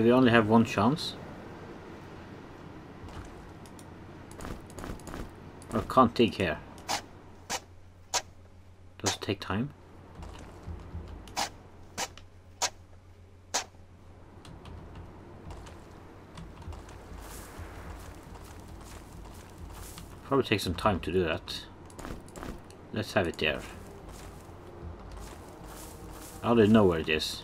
Do we only have one chance? Or can't dig here? Does it take time? Probably take some time to do that. Let's have it there. I already know where it is.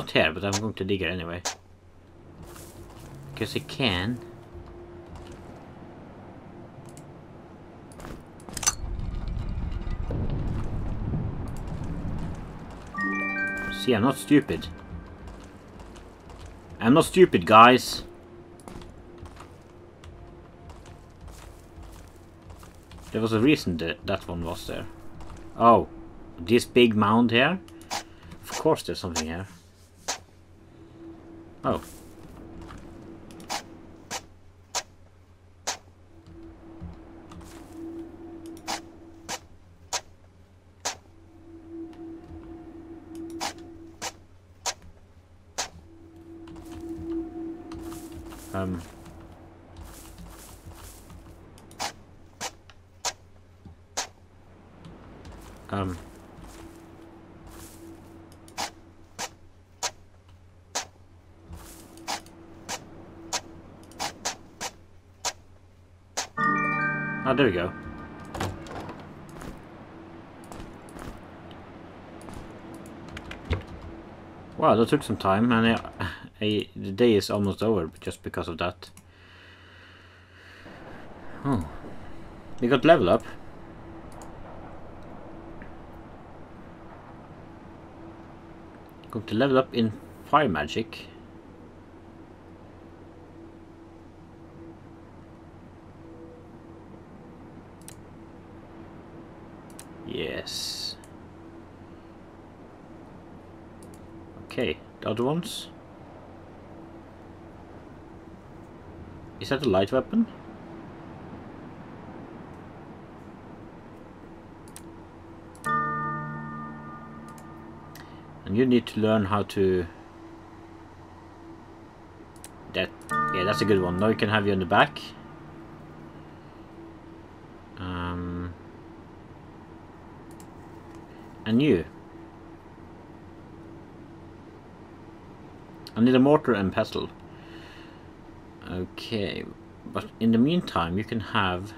Not here, but I'm going to dig it anyway. Because I can. See, I'm not stupid. I'm not stupid, guys. There was a reason that that one was there. Oh, this big mound here? Of course there's something here. Oh. Oh, there we go. Wow, that took some time, and I, I, the day is almost over just because of that. Oh, we got level up. Going to level up in fire magic. Yes. Okay, the other ones. Is that a light weapon? And you need to learn how to... That, yeah, that's a good one. Now you can have you on the back. Um, and you. I need a mortar and pestle. Okay, but in the meantime you can have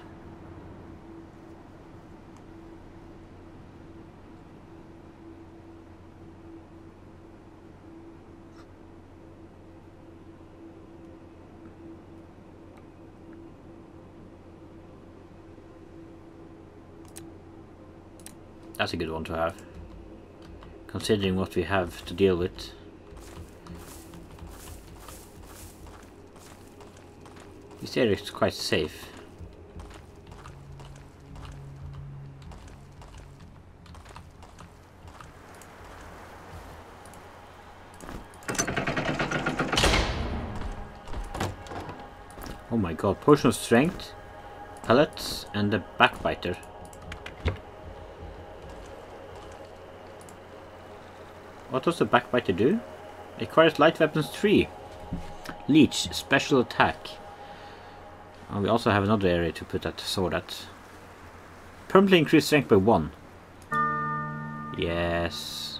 That's a good one to have. Considering what we have to deal with. This area is quite safe. Oh my god, potion of strength, pellets, and the backbiter. What does the backbiter do? Acquires light weapons 3. Leech, special attack. And we also have another area to put that sword at. Permanently increase strength by 1. Yes.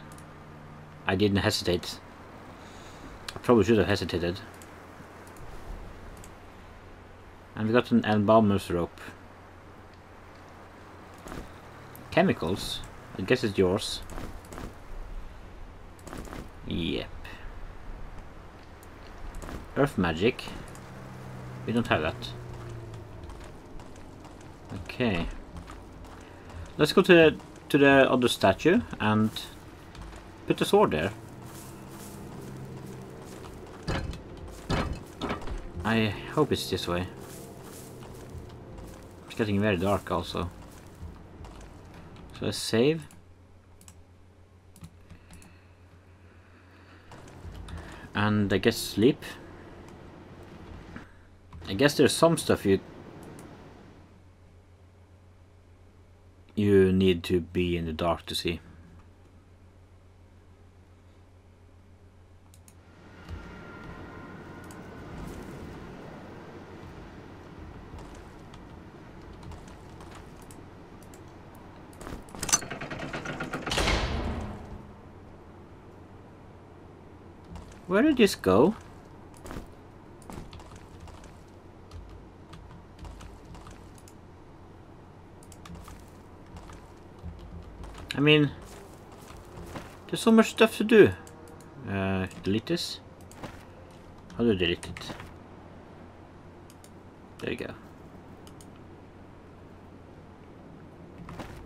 I didn't hesitate. I probably should have hesitated. And we got an embalmer's robe. Chemicals? I guess it's yours. Yep. Earth magic. We don't have that. Okay. Let's go to the, to the other statue and put the sword there. I hope it's this way. It's getting very dark also. So let's save. And I guess sleep. I guess there's some stuff you... you need to be in the dark to see. Where did this go? Mean, there's so much stuff to do. Uh, delete this. How do I delete it? There you go.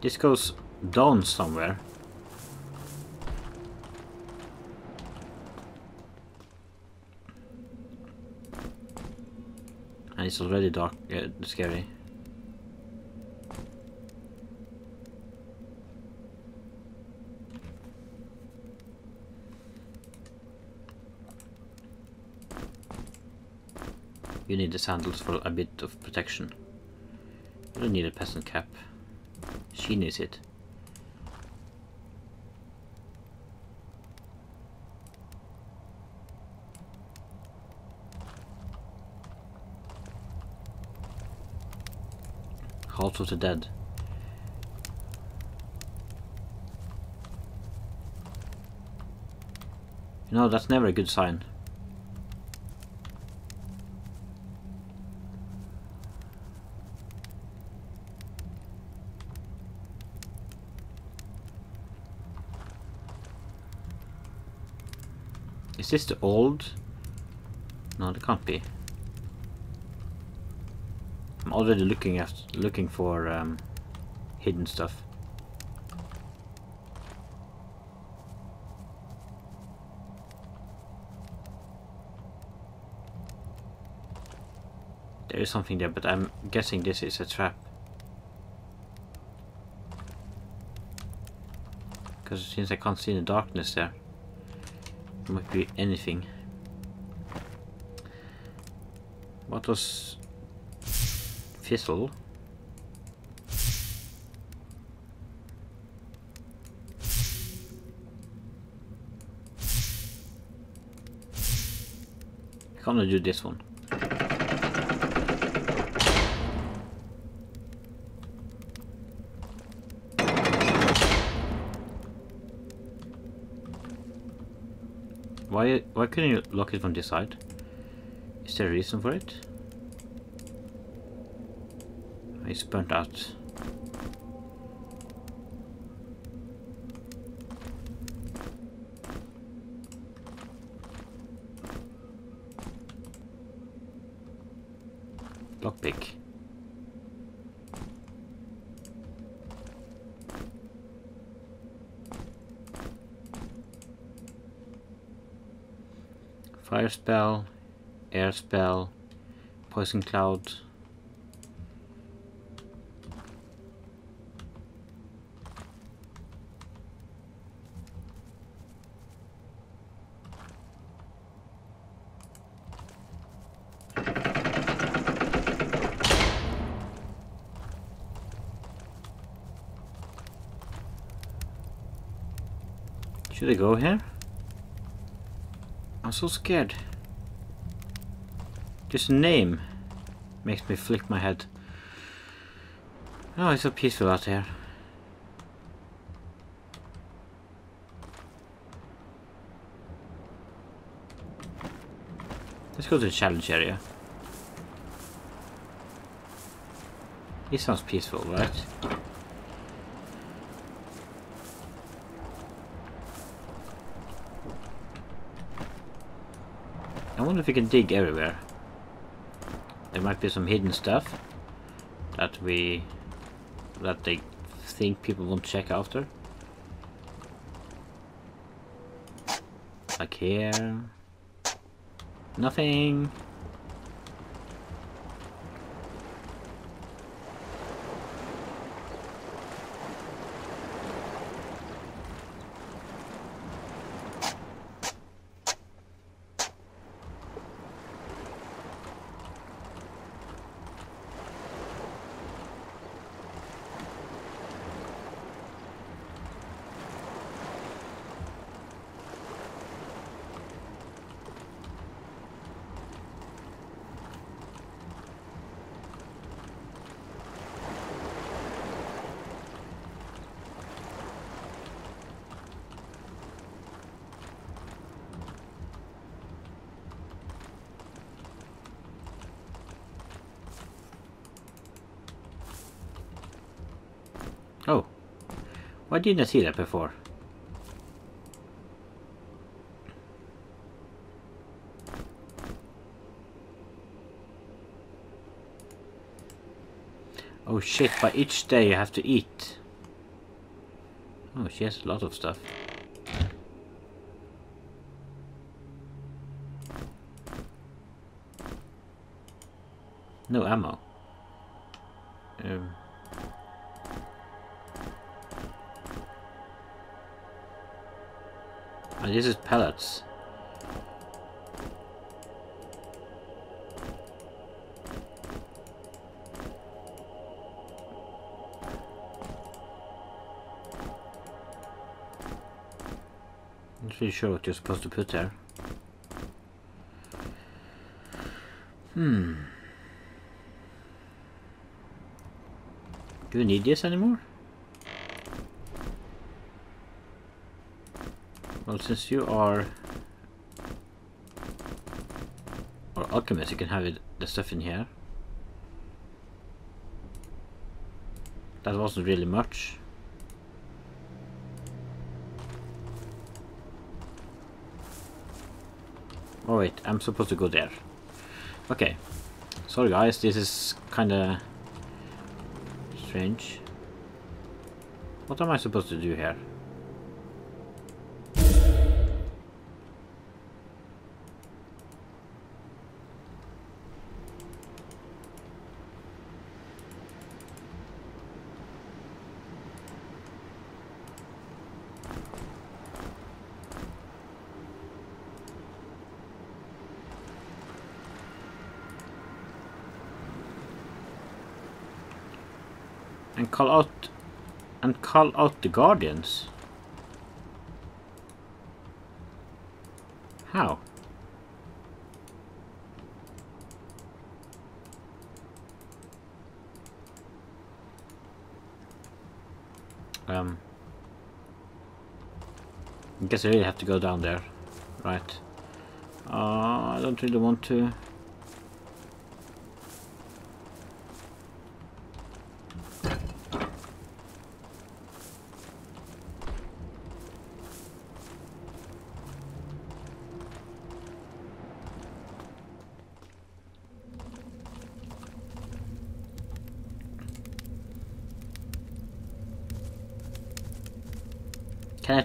This goes down somewhere. And it's already dark, uh, scary. You need the sandals for a bit of protection. You don't need a peasant cap. She needs it. Halt of the Dead. You know, that's never a good sign. Is this the old? No, it can't be. I'm already looking at looking for um, hidden stuff. There is something there, but I'm guessing this is a trap. Because since I can't see in the darkness there, might be anything. What was Fizzle? I can't do this one. Why why couldn't you lock it from this side? Is there a reason for it? It's burnt out. Lockpick. Fire spell, air spell, poison cloud. Should I go here? I'm so scared. Just a name makes me flick my head. Oh, it's so peaceful out here. Let's go to the challenge area. It sounds peaceful, right? I wonder if we can dig everywhere. Might be some hidden stuff that we that they think people won't check after. Like here. Nothing. Why didn't I see that before? Oh shit, by each day you have to eat. Oh, she has a lot of stuff. No ammo. Um. And this is pellets. Not really sure what you're supposed to put there. Hmm. Do we need this anymore? Well, since you are... Or alchemist, you can have it, the stuff in here. That wasn't really much. Oh wait, I'm supposed to go there. Okay. Sorry guys, this is kinda strange. What am I supposed to do here? Call out and call out the guardians. How? Um I guess I really have to go down there. Right. Uh, I don't really want to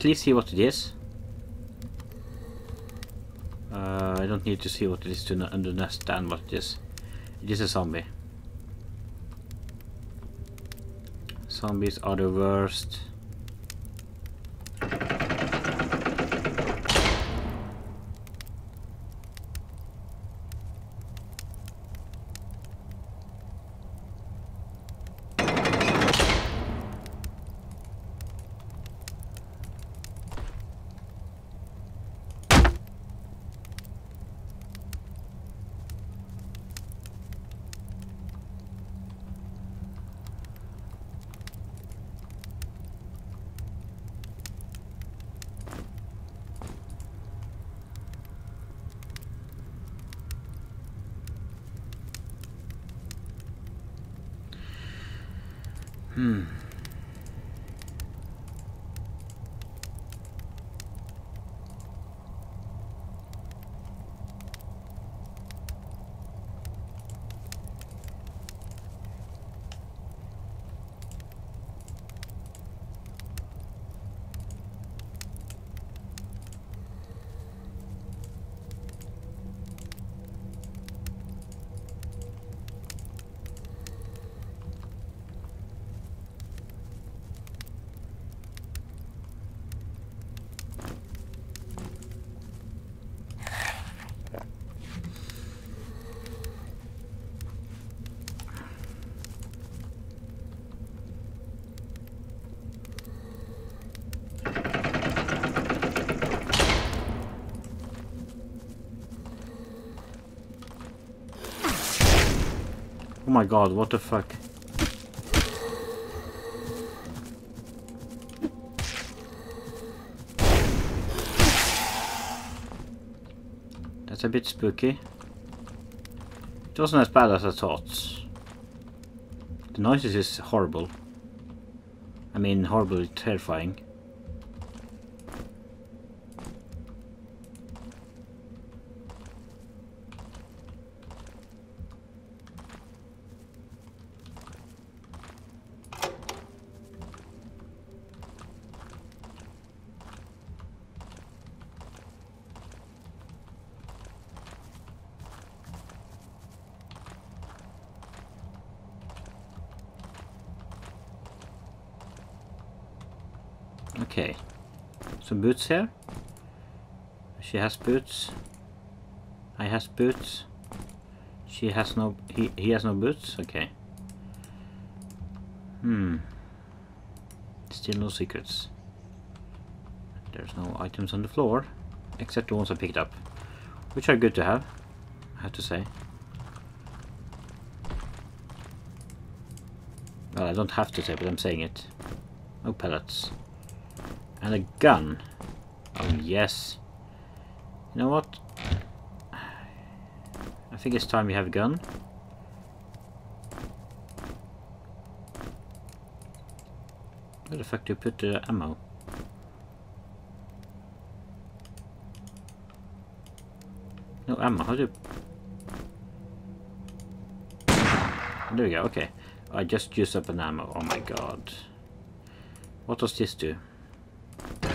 at least see what it is? Uh, I don't need to see what it is to understand what it is. It is a zombie. Zombies are the worst. My god, what the fuck? That's a bit spooky. It wasn't as bad as I thought. The noises is horrible. I mean, horribly terrifying. Okay. Some boots here. She has boots. I has boots. She has no he he has no boots? Okay. Hmm. Still no secrets. There's no items on the floor. Except the ones I picked up. Which are good to have, I have to say. Well, I don't have to say, but I'm saying it. No pellets. And a gun. Oh, yes. You know what? I think it's time we have a gun. Where the fuck do you put the ammo? No ammo, how do you... Oh, there we go, okay. I just used up an ammo, oh my god. What does this do? Yes. Oh, there's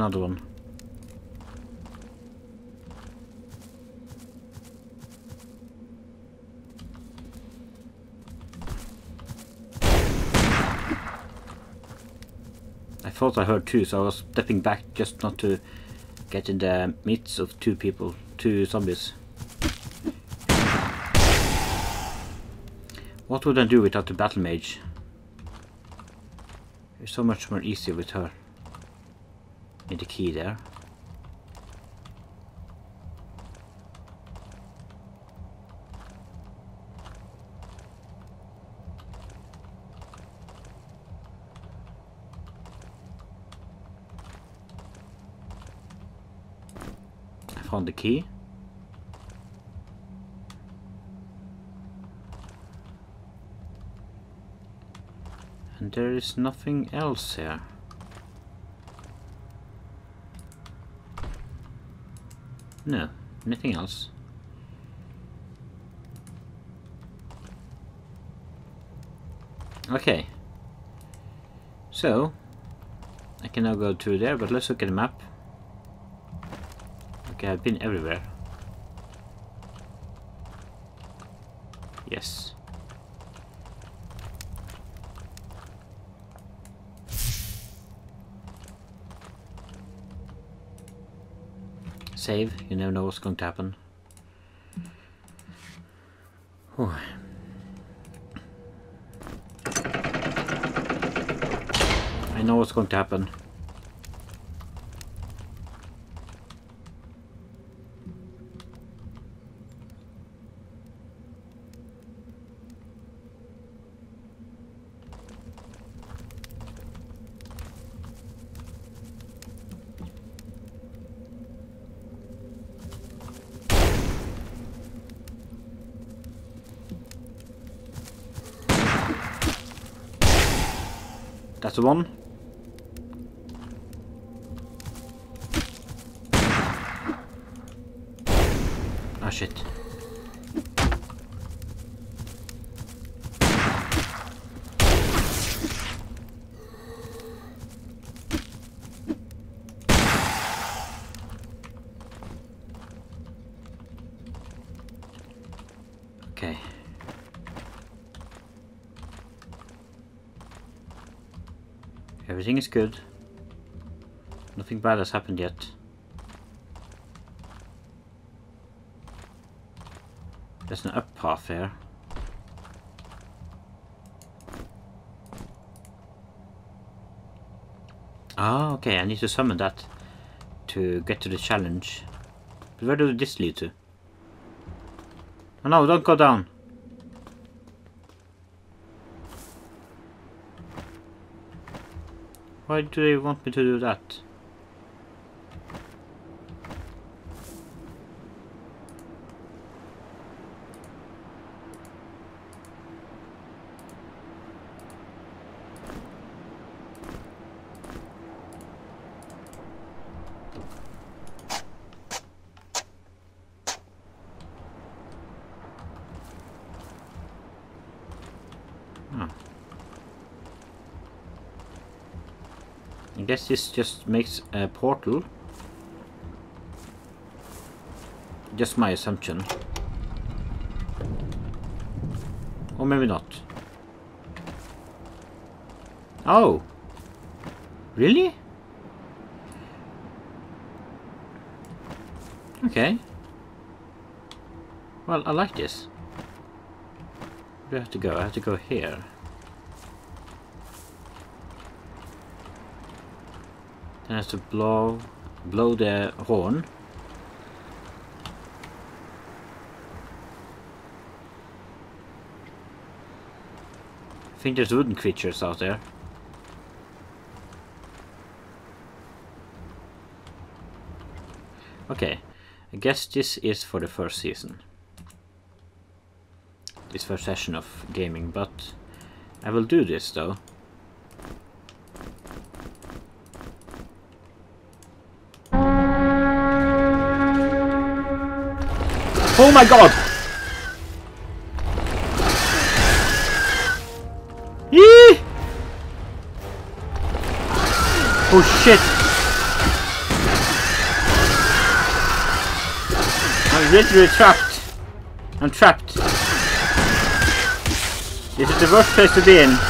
another one. I thought I heard two, so I was stepping back just not to get in the midst of two people, two zombies. What would I do without the battle mage? It's so much more easier with her. Need the key there. I found the key. And there is nothing else here. No, nothing else. Okay. So, I can now go through there, but let's look at the map. Okay, I've been everywhere. Yes. Save, you never know what's going to happen. Whew. I know what's going to happen. The one. Everything is good. Nothing bad has happened yet. There's an up path here. Ah, okay, I need to summon that to get to the challenge. But where does this lead to? Oh no, don't go down! Why do they want me to do that? I guess this just makes a portal. Just my assumption. Or maybe not. Oh! Really? Okay. Well, I like this. Where do I have to go? I have to go here. Have to blow blow the horn. I think there's wooden creatures out there. Okay, I guess this is for the first season. This first session of gaming, but I will do this though. Oh my god! Yee! Oh shit! I'm literally trapped. I'm trapped. This is the worst place to be in.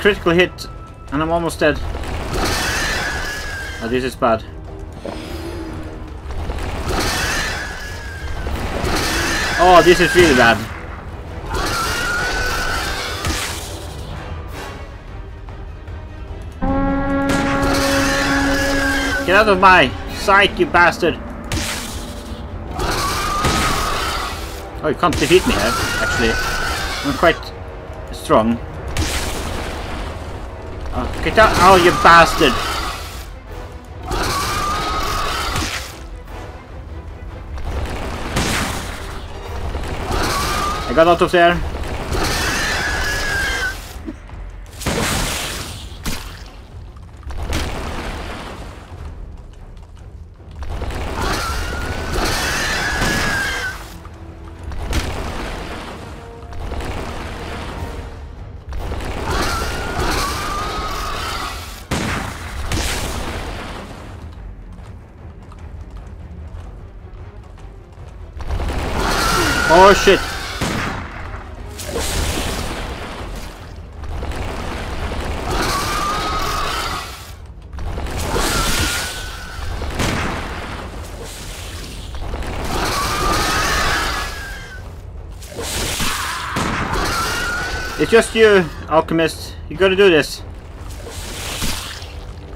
Critical hit and I'm almost dead. Oh, this is bad. Oh, this is really bad. Get out of my sight, you bastard! Oh, you can't defeat me here, actually. I'm quite strong. Oh, get out! Oh, you bastard! I got out of there. Oh shit! It's just you, Alchemist. You gotta do this.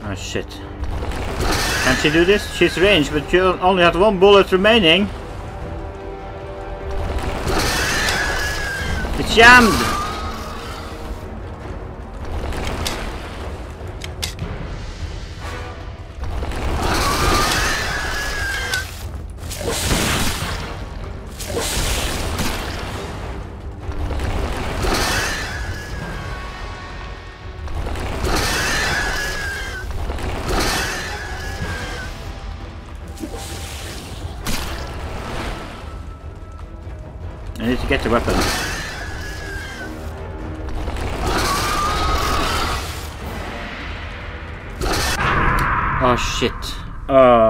Oh shit. Can she do this? She's ranged, but she only has one bullet remaining. jammed. I need to get a weapon.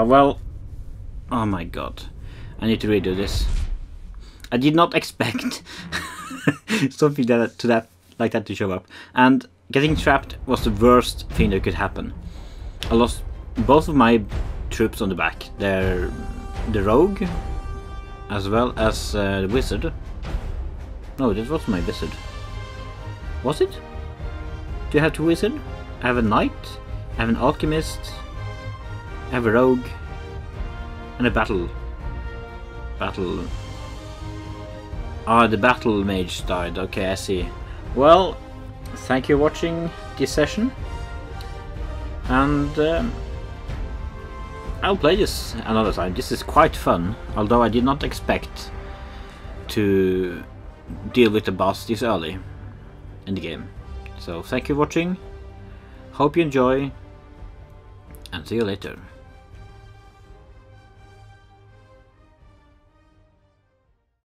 Uh, well... Oh my god. I need to redo this. I did not expect something that, to that like that to show up. And getting trapped was the worst thing that could happen. I lost both of my troops on the back. They're the rogue, as well as uh, the wizard. No, this was my wizard. Was it? Do you have two wizard? I have a knight, I have an alchemist, have a rogue, and a battle. Battle. Ah, the battle mage died. Okay, I see. Well, thank you for watching this session. And um, I'll play this another time. This is quite fun, although I did not expect to deal with the boss this early in the game. So thank you for watching, hope you enjoy, and see you later.